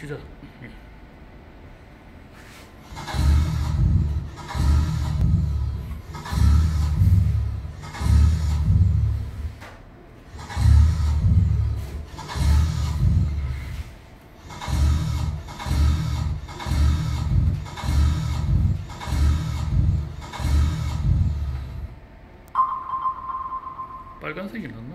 시작. 빨간색이 낫네.